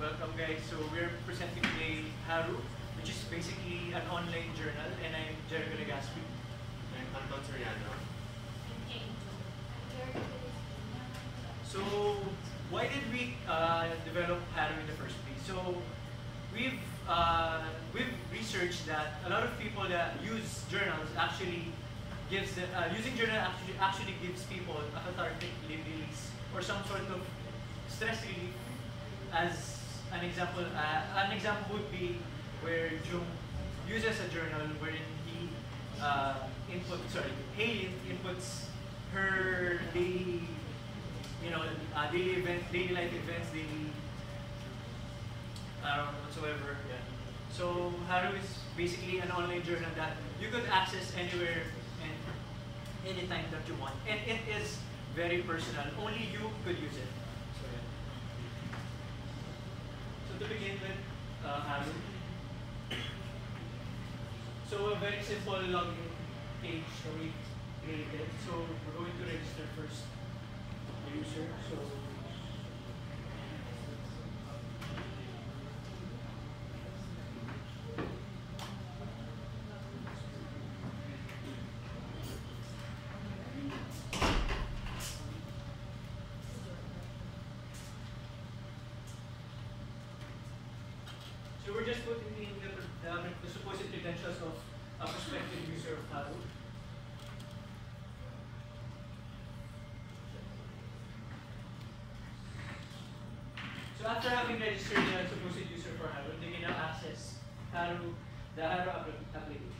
welcome guys. So we're presenting today Haru, which is basically an online journal, and I'm Jericho Legaspi. And Anton Soriano. So why did we uh, develop Haru in the first place? So we've uh, we've researched that a lot of people that use journals actually gives the, uh, using journal actually actually gives people a cathartic release or some sort of stress relief as an example, uh, an example would be where Jung uses a journal wherein he uh, input, sorry, Haley inputs her daily, you know, uh, daily event, daily life events, daily, uh, whatsoever. Yeah. So Haru is basically an online journal that you could access anywhere and anytime that you want, and it is very personal. Only you could use it. To begin with, uh, So a very simple login page that we created. So we're going to register first user. So So we're just putting in the, uh, the supposed credentials of a prospective user of Haru. So after having registered the supposed user for Haru, they can now access Haru, the Haru application.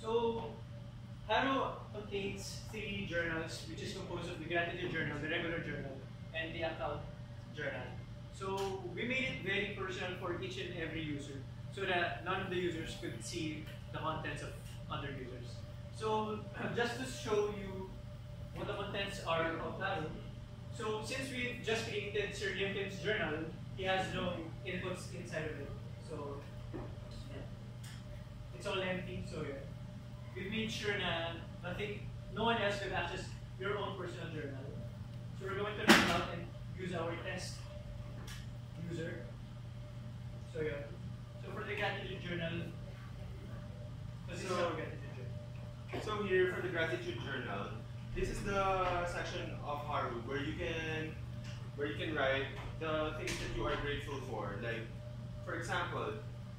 So Haru contains three journals, which is composed of the gratitude journal, the regular journal, and the account journal. So we made it very personal for each and every user, so that none of the users could see the contents of other users. So just to show you what the contents are of Haru, so since we just created Sir Lim journal, he has no inputs inside of it. So yeah. it's all empty, so yeah we've made sure that nothing, no one else could access your own personal journal. So we're going to run out and use our test user. So yeah. So for the gratitude journal, this so, is our gratitude journal. So here for the gratitude journal, this is the section of Haru where you can where you can write the things that you are grateful for. Like for example,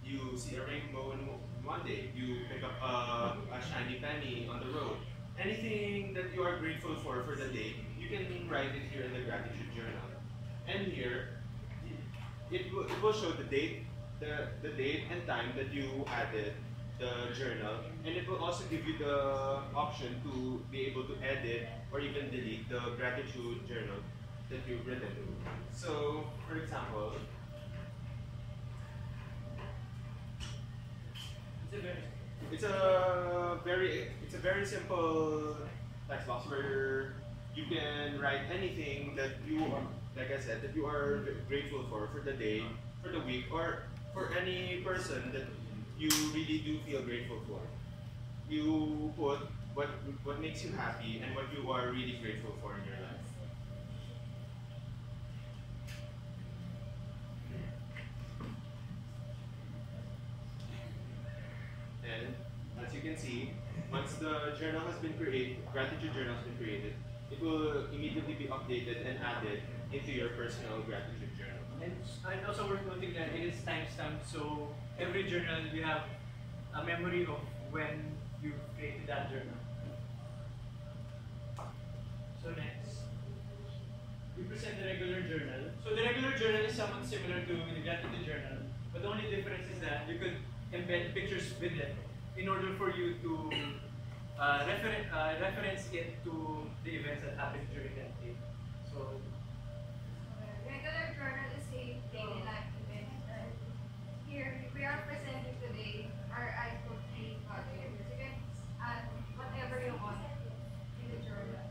you see a rainbow in one day, you pick up a, a shiny penny on the road. Anything that you are grateful for for the day, you can write it here in the gratitude journal. And here, it will, it will show the date, the, the date and time that you added the journal, and it will also give you the option to be able to edit or even delete the gratitude journal that you've written. So, for example, It's a very it's a very simple text box where you can write anything that you are, like I said, that you are grateful for for the day, for the week, or for any person that you really do feel grateful for. You put what what makes you happy and what you are really grateful for in your life. Can see, once the journal has been created, gratitude journal has been created, it will immediately be updated and added into your personal gratitude journal. And, and also worth noting that it is timestamped, so every journal you have a memory of when you created that journal. So next, we present the regular journal. So the regular journal is somewhat similar to the gratitude journal, but the only difference is that you could embed pictures with it in order for you to uh, refer uh, reference it to the events that happened during that day. So regular journal is a daily life event. Here we are presenting today our iPhone 3 project. You can add whatever you want in the journal.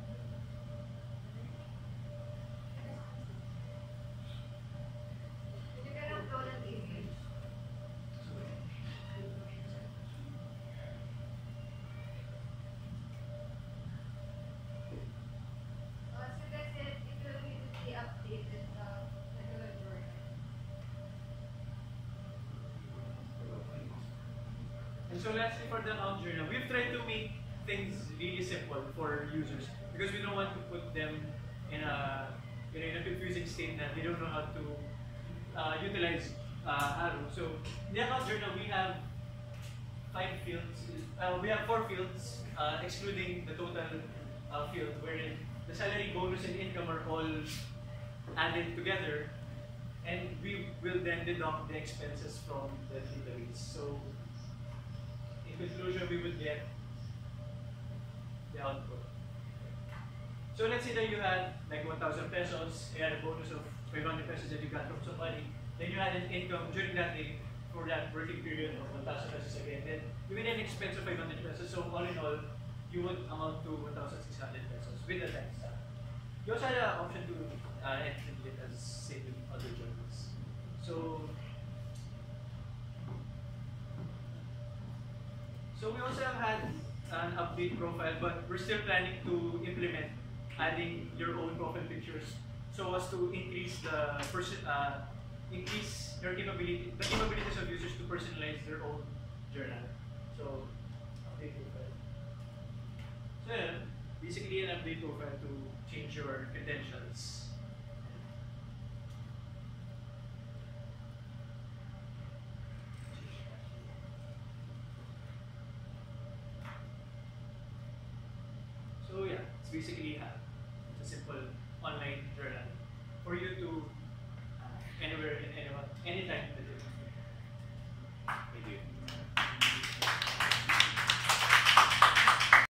You can upload an image. And so lastly for the account journal, we've tried to make things really simple for users because we don't want to put them in a you know, in a confusing state that they don't know how to uh, utilize uh, Haru. So in the account journal we have five fields. Uh, we have four fields, uh, excluding the total uh, field, wherein the salary, bonus, and income are all added together, and we will then deduct the expenses from the deliveries. So, conclusion, we would get the output. So let's say that you had like 1,000 pesos, you had a bonus of 500 pesos that you got from somebody, then you had an income during that day for that working period of 1,000 pesos again. Then you made an expense of 500 pesos. So all in all, you would amount to 1,600 pesos with the tax. You also had an option to uh, enter it as with other journals. So So we also have had an update profile, but we're still planning to implement adding your own profile pictures so as to increase the person uh, increase your capability the capabilities of users to personalize their own journal. So update profile. So yeah, basically an update profile to change your credentials. basically uh, a, a simple online journal for you to uh, anywhere in anyone, anytime.